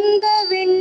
அந்த விண்ணுரை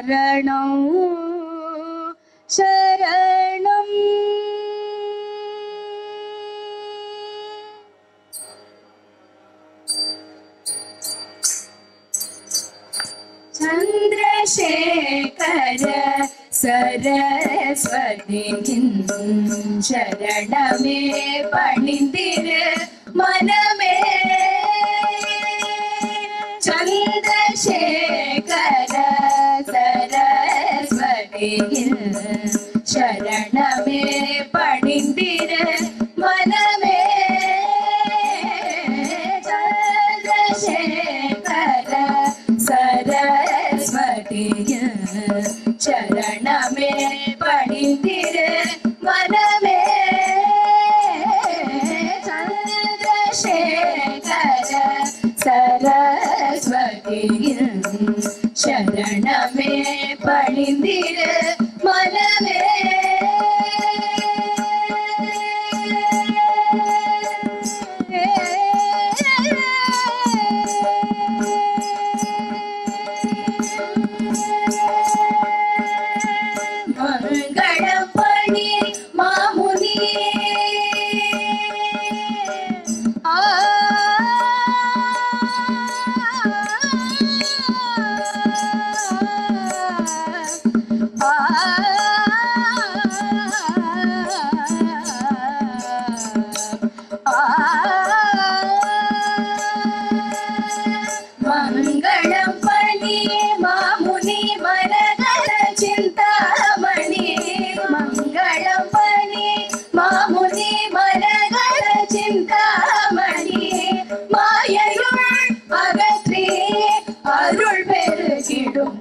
ശരണം ശരണം. ചന്ദ്രശേഖര സരസ്വതിക്കും ശരണമേ പണിതിര് മനമേ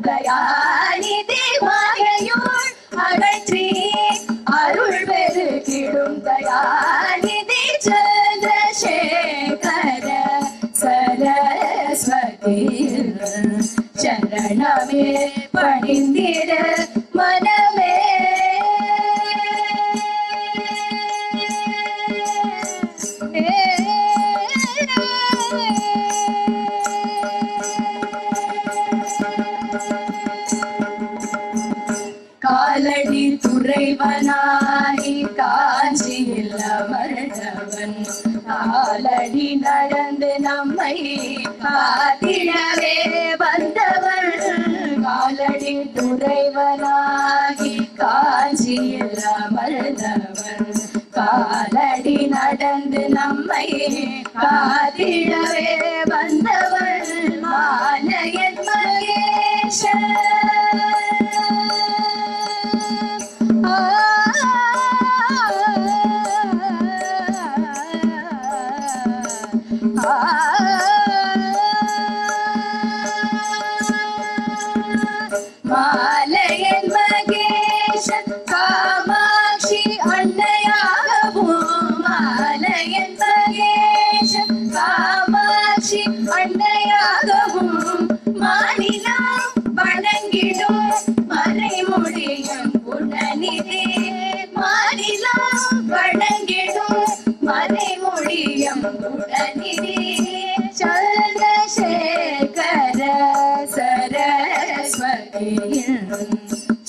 தயாநிதி மாயையுள் அகற்றி அருள் பெருகிடும் தயாநிதி சந்திரசேகர சரஸ்வதி. சரணமே பணிந்திர காலடி நடந்து நம்மை காத்திடவே வந்தவர் காலடி துறைவனாகி காஞ்சியில் அமர்ந்தவர் காலடி நடந்து நம்மை காத்திடவே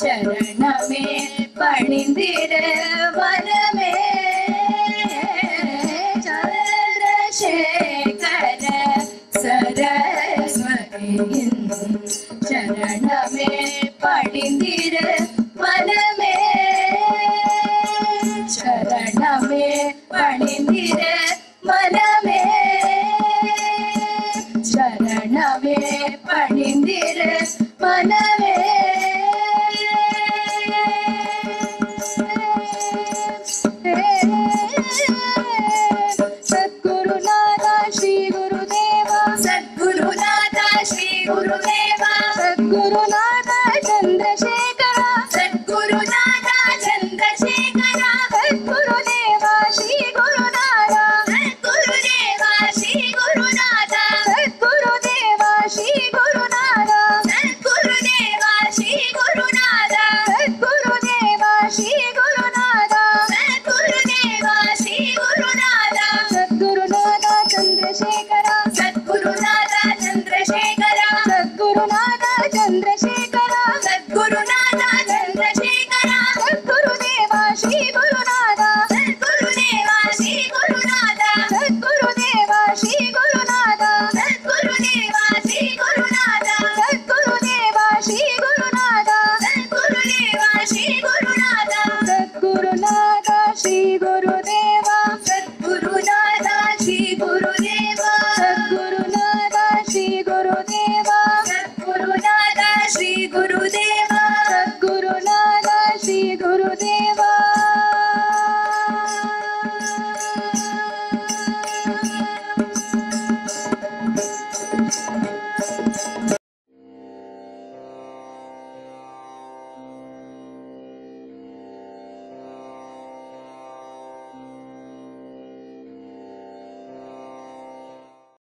சரணமே பணிந்திட வரமே சந்திரசேகர சரஸ்வதியின் சரணமே பணிந்திட வரமே சரணமே பணிந்திர மனமே சரணமே பணிந்திர மனமே